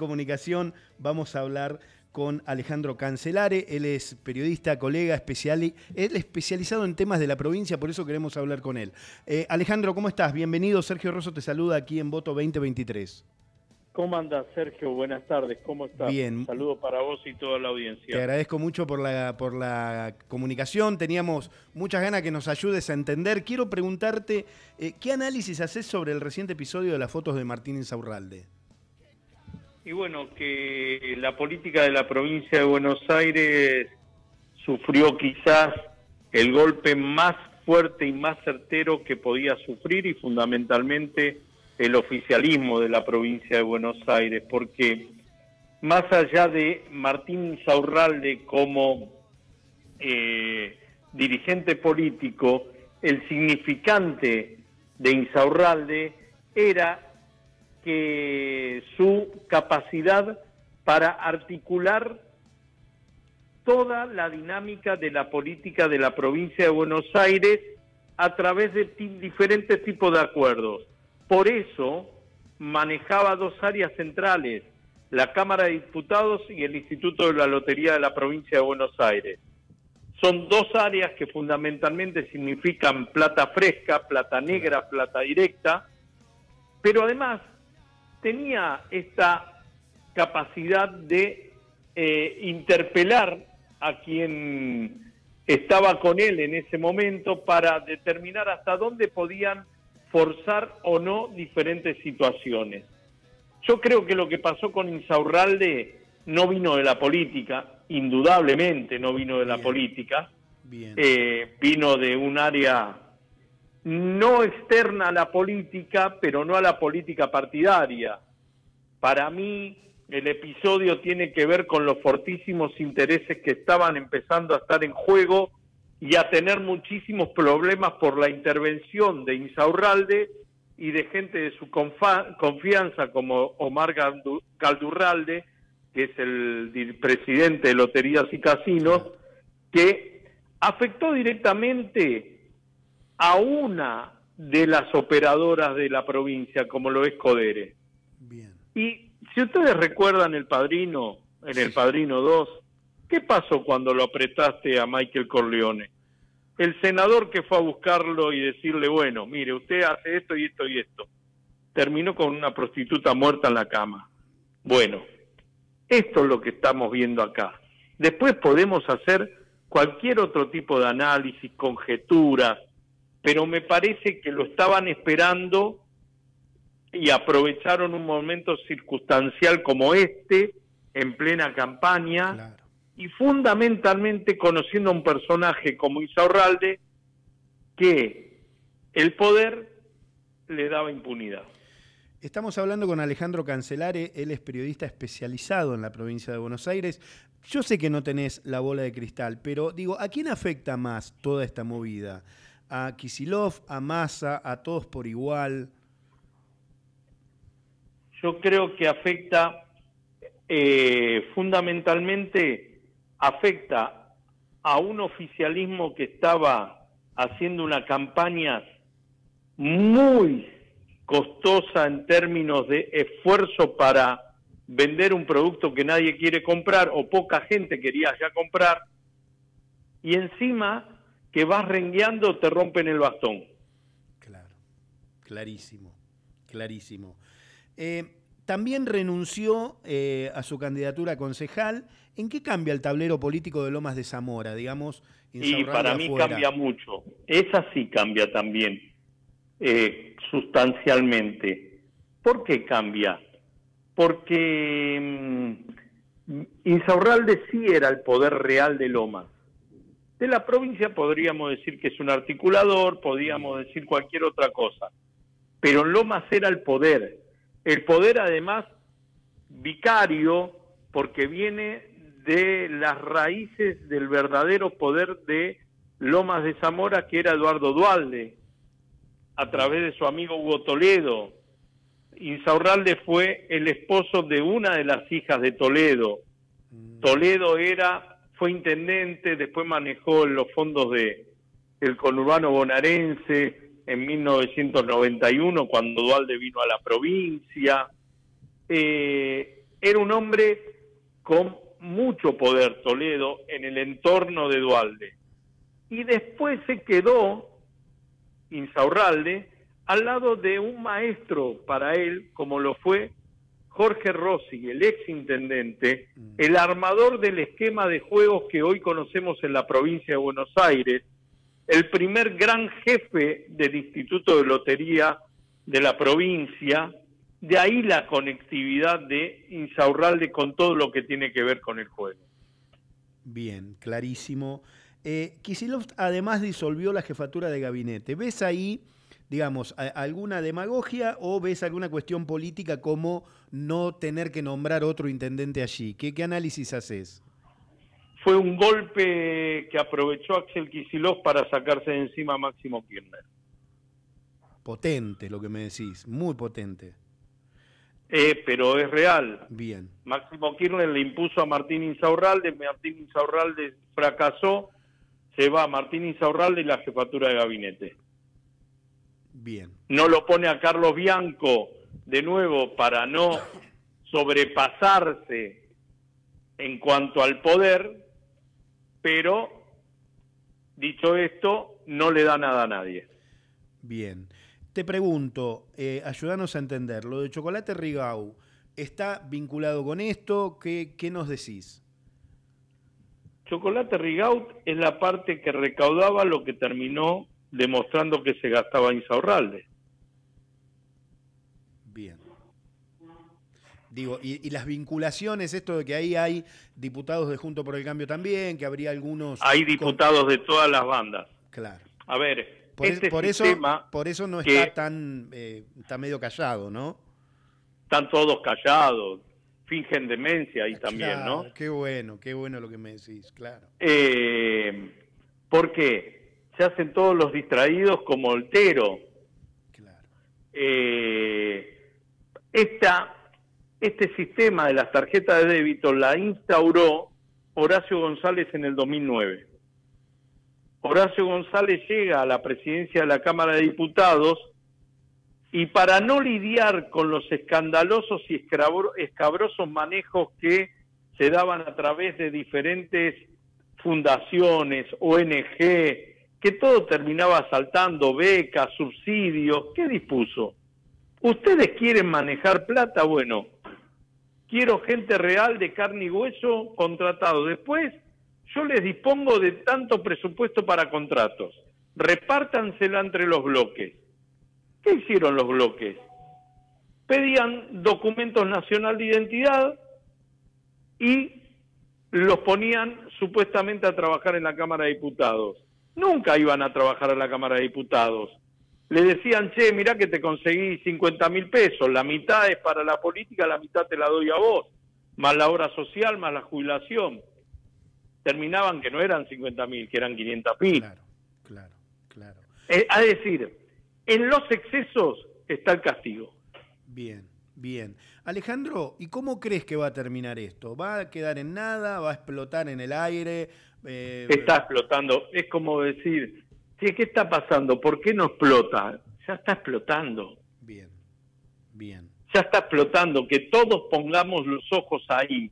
comunicación vamos a hablar con Alejandro Cancelare. Él es periodista, colega, especial, él especializado en temas de la provincia, por eso queremos hablar con él. Eh, Alejandro, ¿cómo estás? Bienvenido. Sergio Rosso te saluda aquí en Voto 2023. ¿Cómo andas, Sergio? Buenas tardes, ¿cómo estás? Bien. Saludos para vos y toda la audiencia. Te agradezco mucho por la, por la comunicación. Teníamos muchas ganas que nos ayudes a entender. Quiero preguntarte, eh, ¿qué análisis haces sobre el reciente episodio de las fotos de Martín Insaurralde? Y bueno, que la política de la provincia de Buenos Aires sufrió quizás el golpe más fuerte y más certero que podía sufrir y fundamentalmente el oficialismo de la provincia de Buenos Aires, porque más allá de Martín Saurralde como eh, dirigente político, el significante de Insaurralde era que su capacidad para articular toda la dinámica de la política de la provincia de Buenos Aires a través de diferentes tipos de acuerdos. Por eso manejaba dos áreas centrales, la Cámara de Diputados y el Instituto de la Lotería de la provincia de Buenos Aires. Son dos áreas que fundamentalmente significan plata fresca, plata negra, plata directa, pero además tenía esta capacidad de eh, interpelar a quien estaba con él en ese momento para determinar hasta dónde podían forzar o no diferentes situaciones. Yo creo que lo que pasó con Insaurralde no vino de la política, indudablemente no vino de la política, eh, vino de un área no externa a la política, pero no a la política partidaria. Para mí, el episodio tiene que ver con los fortísimos intereses que estaban empezando a estar en juego y a tener muchísimos problemas por la intervención de Insaurralde y de gente de su confianza como Omar Galdurralde, que es el presidente de Loterías y Casinos, que afectó directamente a una de las operadoras de la provincia, como lo es Codere. Bien. Y si ustedes recuerdan el padrino, en el padrino 2, ¿qué pasó cuando lo apretaste a Michael Corleone? El senador que fue a buscarlo y decirle, bueno, mire, usted hace esto y esto y esto. Terminó con una prostituta muerta en la cama. Bueno, esto es lo que estamos viendo acá. Después podemos hacer cualquier otro tipo de análisis, conjeturas, pero me parece que lo estaban esperando y aprovecharon un momento circunstancial como este, en plena campaña, y fundamentalmente conociendo a un personaje como Isaurralde, que el poder le daba impunidad. Estamos hablando con Alejandro Cancelare, él es periodista especializado en la provincia de Buenos Aires. Yo sé que no tenés la bola de cristal, pero digo, ¿a quién afecta más toda esta movida? A Kisilov, a Massa, a todos por igual? Yo creo que afecta, eh, fundamentalmente, afecta a un oficialismo que estaba haciendo una campaña muy costosa en términos de esfuerzo para vender un producto que nadie quiere comprar o poca gente quería ya comprar, y encima que vas rengueando te rompen el bastón. Claro, clarísimo, clarísimo. Eh, también renunció eh, a su candidatura a concejal. ¿En qué cambia el tablero político de Lomas de Zamora, digamos? Y para mí cambia mucho. Esa sí cambia también, eh, sustancialmente. ¿Por qué cambia? Porque mm, Insaurralde sí era el poder real de Lomas de la provincia podríamos decir que es un articulador, podríamos decir cualquier otra cosa, pero en Lomas era el poder. El poder además vicario, porque viene de las raíces del verdadero poder de Lomas de Zamora, que era Eduardo Dualde, a través de su amigo Hugo Toledo. Insaurralde fue el esposo de una de las hijas de Toledo. Mm. Toledo era fue intendente, después manejó los fondos de el conurbano bonaerense en 1991 cuando Dualde vino a la provincia. Eh, Era un hombre con mucho poder, Toledo, en el entorno de Dualde. Y después se quedó Insaurralde al lado de un maestro para él, como lo fue Jorge Rossi, el ex intendente, mm. el armador del esquema de juegos que hoy conocemos en la provincia de Buenos Aires, el primer gran jefe del Instituto de Lotería de la provincia, de ahí la conectividad de Insaurralde con todo lo que tiene que ver con el juego. Bien, clarísimo. Eh, Kisilov además disolvió la jefatura de gabinete. ¿Ves ahí, digamos, alguna demagogia o ves alguna cuestión política como no tener que nombrar otro intendente allí? ¿Qué, qué análisis haces? Fue un golpe que aprovechó Axel Kisilov para sacarse de encima a Máximo Kirchner. Potente lo que me decís, muy potente. Eh, pero es real. Bien. Máximo Kirchner le impuso a Martín Insaurralde, Martín Insaurralde fracasó, se va Martín Insaurralde y la jefatura de gabinete. Bien. No lo pone a Carlos Bianco de nuevo para no sobrepasarse en cuanto al poder, pero dicho esto, no le da nada a nadie. Bien. Te pregunto, eh, ayúdanos a entender, lo de Chocolate Rigau, ¿está vinculado con esto? ¿Qué, qué nos decís? Chocolate Rigaud es la parte que recaudaba lo que terminó demostrando que se gastaba Insaurralde. Bien. Digo, y, las vinculaciones, esto de que ahí hay diputados de Junto por el Cambio también, que habría algunos... Hay diputados de todas las bandas. Claro. A ver, por, este por eso, por eso no está tan, eh, está medio callado, ¿no? Están todos callados fingen demencia ahí también, ¿no? Qué bueno, qué bueno lo que me decís, claro. Eh, ¿Por qué? Se hacen todos los distraídos como Oltero. Claro. Eh, este sistema de las tarjetas de débito la instauró Horacio González en el 2009. Horacio González llega a la presidencia de la Cámara de Diputados y para no lidiar con los escandalosos y escabrosos manejos que se daban a través de diferentes fundaciones, ONG, que todo terminaba saltando, becas, subsidios, ¿qué dispuso? ¿Ustedes quieren manejar plata? Bueno, quiero gente real de carne y hueso contratado. Después, yo les dispongo de tanto presupuesto para contratos. Repártansela entre los bloques. ¿Qué hicieron los bloques? Pedían documentos nacional de identidad y los ponían supuestamente a trabajar en la Cámara de Diputados. Nunca iban a trabajar en la Cámara de Diputados. Le decían, che, mirá que te conseguí 50 mil pesos, la mitad es para la política, la mitad te la doy a vos, más la obra social, más la jubilación. Terminaban que no eran 50 mil, que eran 500 mil. Claro, claro, claro. Eh, a decir, en los excesos está el castigo. Bien, bien. Alejandro, ¿y cómo crees que va a terminar esto? ¿Va a quedar en nada? ¿Va a explotar en el aire? Eh, está explotando. Es como decir, ¿qué está pasando? ¿Por qué no explota? Ya está explotando. Bien, bien. Ya está explotando. Que todos pongamos los ojos ahí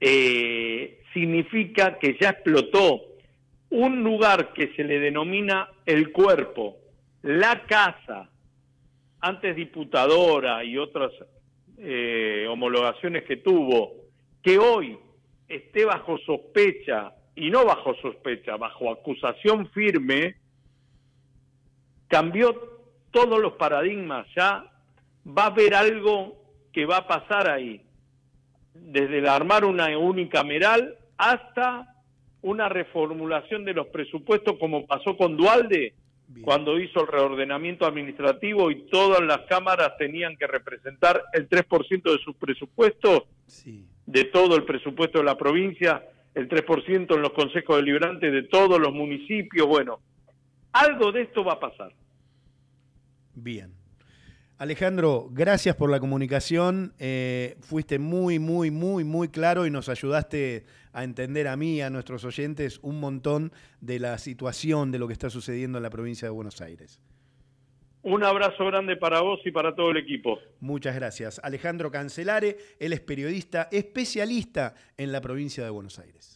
eh, significa que ya explotó un lugar que se le denomina el cuerpo, la casa, antes diputadora y otras eh, homologaciones que tuvo, que hoy esté bajo sospecha, y no bajo sospecha, bajo acusación firme, cambió todos los paradigmas, ya va a haber algo que va a pasar ahí, desde el armar una unicameral hasta una reformulación de los presupuestos como pasó con Dualde, cuando hizo el reordenamiento administrativo y todas las cámaras tenían que representar el 3% de sus presupuestos, de todo el presupuesto de la provincia, el 3% en los consejos deliberantes de todos los municipios. Bueno, algo de esto va a pasar. Bien. Alejandro, gracias por la comunicación. Eh, fuiste muy, muy, muy, muy claro y nos ayudaste a entender a mí, a nuestros oyentes, un montón de la situación de lo que está sucediendo en la provincia de Buenos Aires. Un abrazo grande para vos y para todo el equipo. Muchas gracias. Alejandro Cancelare, él es periodista especialista en la provincia de Buenos Aires.